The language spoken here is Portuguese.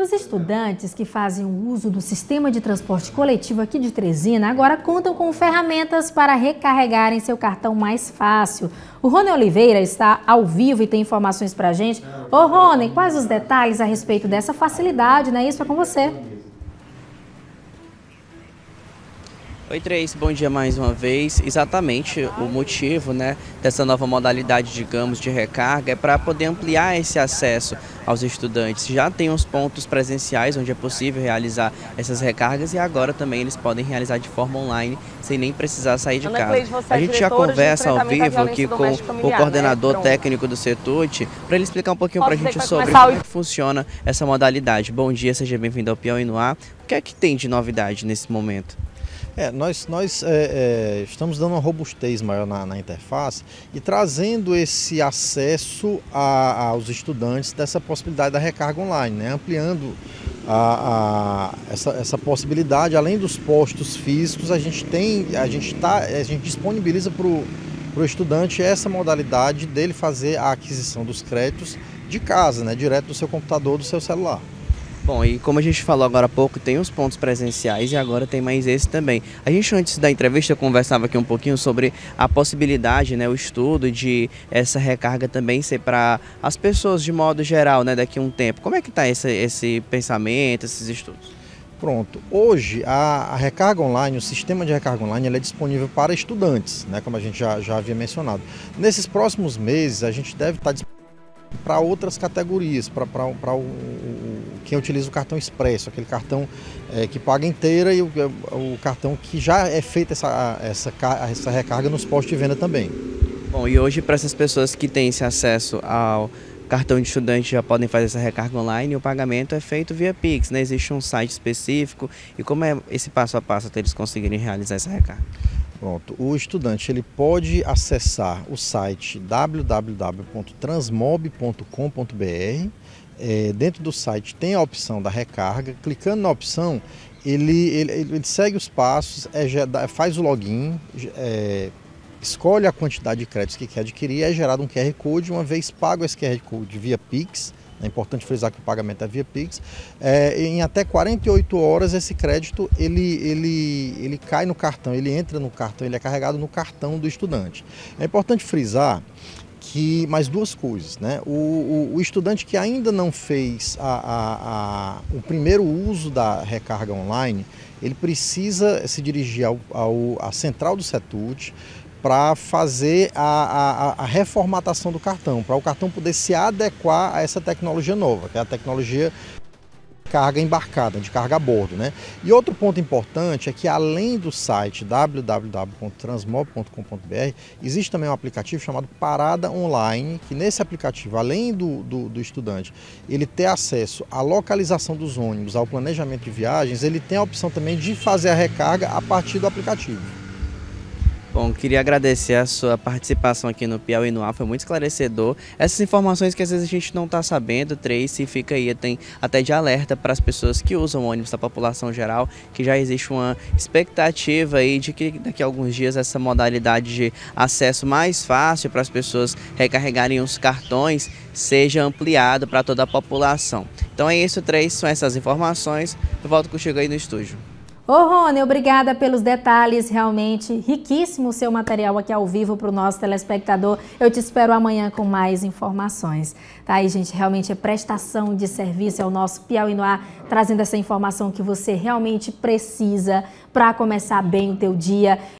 Os estudantes que fazem o uso do sistema de transporte coletivo aqui de Trezina agora contam com ferramentas para recarregarem seu cartão mais fácil. O Rony Oliveira está ao vivo e tem informações para a gente. Ô Rony, quais os detalhes a respeito dessa facilidade, né? Isso é com você. Oi, Três, bom dia mais uma vez. Exatamente o motivo né, dessa nova modalidade, digamos, de recarga é para poder ampliar esse acesso aos estudantes. Já tem os pontos presenciais onde é possível realizar essas recargas e agora também eles podem realizar de forma online sem nem precisar sair de casa. É a gente já conversa ao vivo aqui com o coordenador né? técnico do CETUT para ele explicar um pouquinho para a gente sobre como funciona essa modalidade. Bom dia, seja bem-vindo ao Piauí no Ar. O que é que tem de novidade nesse momento? É, nós, nós é, é, estamos dando uma robustez maior na, na interface e trazendo esse acesso a, aos estudantes dessa possibilidade da recarga online, né? ampliando a, a, essa, essa possibilidade, além dos postos físicos, a gente tem, a gente, tá, a gente disponibiliza para o estudante essa modalidade dele fazer a aquisição dos créditos de casa, né? direto do seu computador, do seu celular. Bom, e como a gente falou agora há pouco, tem os pontos presenciais e agora tem mais esse também. A gente antes da entrevista conversava aqui um pouquinho sobre a possibilidade, né, o estudo de essa recarga também ser para as pessoas de modo geral, né, daqui a um tempo. Como é que está esse, esse pensamento, esses estudos? Pronto. Hoje, a, a, recarga online, o sistema de recarga online, é disponível para estudantes, né, como a gente já, já havia mencionado. Nesses próximos meses, a gente deve estar disponível para outras categorias, para quem utiliza o cartão expresso, aquele cartão é, que paga inteira e o, o, cartão que já é feita essa, essa, essa recarga nos postos de venda também. Bom, e hoje para essas pessoas que têm esse acesso ao cartão de estudante já podem fazer essa recarga online e o pagamento é feito via Pix, né? Existe um site específico e como é esse passo a passo até eles conseguirem realizar essa recarga? Pronto, o estudante ele pode acessar o site www.transmob.com.br. É, dentro do site tem a opção da recarga. Clicando na opção, ele, ele, ele segue os passos, é, faz o login, é, escolhe a quantidade de créditos que quer adquirir, é gerado um QR Code. Uma vez pago esse QR Code via Pix, é importante frisar que o pagamento é via Pix. É, em até 48 horas esse crédito ele, ele, ele cai no cartão, ele entra no cartão, ele é carregado no cartão do estudante. É importante frisar que mais duas coisas, né? O, o, o estudante que ainda não fez a, a, a, o primeiro uso da recarga online, ele precisa se dirigir ao, ao à central do CETUT para fazer a, a, a, reformatação do cartão, para o cartão poder se adequar a essa tecnologia nova, que é a tecnologia carga embarcada, de carga a bordo. Né? E outro ponto importante é que além do site www.transmob.com.br, existe também um aplicativo chamado Parada Online, que nesse aplicativo, além do, do, do estudante, ele ter acesso à localização dos ônibus, ao planejamento de viagens, ele tem a opção também de fazer a recarga a partir do aplicativo. Bom, queria agradecer a sua participação aqui no Piauí no Ar, foi muito esclarecedor. Essas informações que às vezes a gente não está sabendo, Tracy, fica aí tem até de alerta para as pessoas que usam ônibus da população geral, que já existe uma expectativa aí de que daqui a alguns dias essa modalidade de acesso mais fácil para as pessoas recarregarem os cartões seja ampliado para toda a população. Então é isso, Tracy, são essas informações. Eu volto contigo aí no estúdio. Ô Rony, obrigada pelos detalhes, realmente riquíssimo o seu material aqui ao vivo para o nosso telespectador. Eu te espero amanhã com mais informações. Tá aí, gente, realmente é prestação de serviço, é o nosso Piauí no Ar, trazendo essa informação que você realmente precisa para começar bem o teu dia.